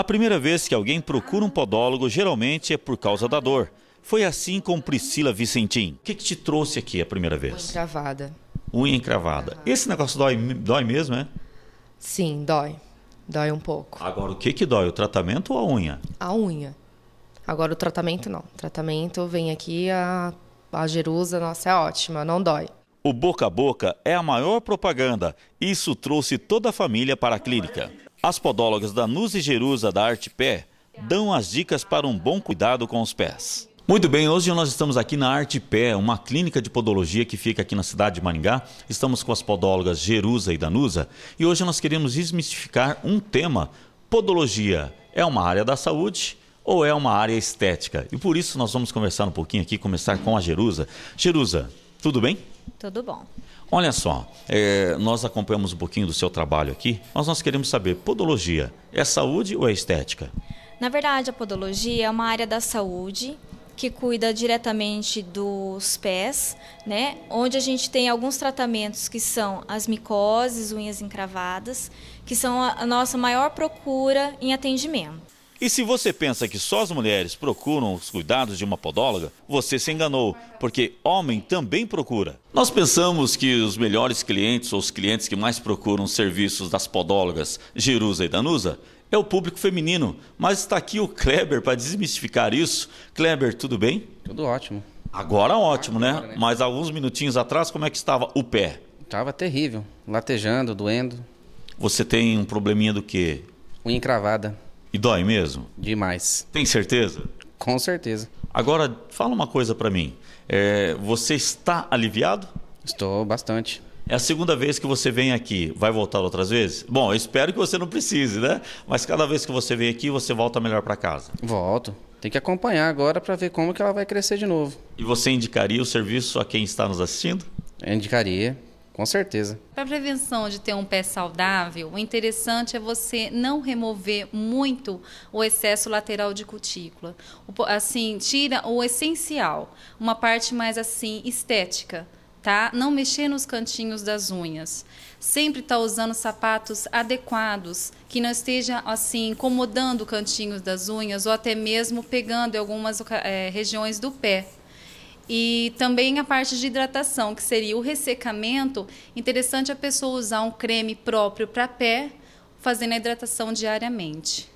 A primeira vez que alguém procura um podólogo geralmente é por causa da dor. Foi assim com Priscila Vicentim. O que, que te trouxe aqui a primeira vez? Encravada. Unha encravada. Esse negócio dói, dói mesmo, é? Sim, dói. Dói um pouco. Agora, o que que dói? O tratamento ou a unha? A unha. Agora, o tratamento não. O tratamento vem aqui, a, a Jerusa, nossa, é ótima, não dói. O boca a boca é a maior propaganda. Isso trouxe toda a família para a clínica. As podólogas da Nuz e Jerusa da Arte Pé dão as dicas para um bom cuidado com os pés. Muito bem, hoje nós estamos aqui na Arte Pé, uma clínica de podologia que fica aqui na cidade de Maringá. Estamos com as podólogas Jerusa e Danusa e hoje nós queremos desmistificar um tema. Podologia é uma área da saúde ou é uma área estética? E por isso nós vamos conversar um pouquinho aqui, começar com a Jerusa. Jerusa, tudo bem? Tudo bom. Olha só, é, nós acompanhamos um pouquinho do seu trabalho aqui, mas nós queremos saber, podologia é saúde ou é estética? Na verdade, a podologia é uma área da saúde que cuida diretamente dos pés, né? Onde a gente tem alguns tratamentos que são as micoses, unhas encravadas, que são a nossa maior procura em atendimento. E se você pensa que só as mulheres procuram os cuidados de uma podóloga, você se enganou, porque homem também procura. Nós pensamos que os melhores clientes ou os clientes que mais procuram os serviços das podólogas Jerusa e Danusa é o público feminino, mas está aqui o Kleber para desmistificar isso. Kleber, tudo bem? Tudo ótimo. Agora ótimo, né? né? Mas alguns minutinhos atrás, como é que estava o pé? Estava terrível, latejando, doendo. Você tem um probleminha do quê? Unha encravada. E dói mesmo? Demais. Tem certeza? Com certeza. Agora, fala uma coisa para mim. É, você está aliviado? Estou bastante. É a segunda vez que você vem aqui. Vai voltar outras vezes? Bom, eu espero que você não precise, né? Mas cada vez que você vem aqui, você volta melhor para casa. Volto. Tem que acompanhar agora para ver como que ela vai crescer de novo. E você indicaria o serviço a quem está nos assistindo? Eu indicaria. Com certeza. Para prevenção de ter um pé saudável, o interessante é você não remover muito o excesso lateral de cutícula. Assim, tira o essencial, uma parte mais assim estética, tá? Não mexer nos cantinhos das unhas. Sempre estar tá usando sapatos adequados, que não esteja assim incomodando cantinhos das unhas ou até mesmo pegando em algumas é, regiões do pé. E também a parte de hidratação, que seria o ressecamento. Interessante a pessoa usar um creme próprio para pé, fazendo a hidratação diariamente.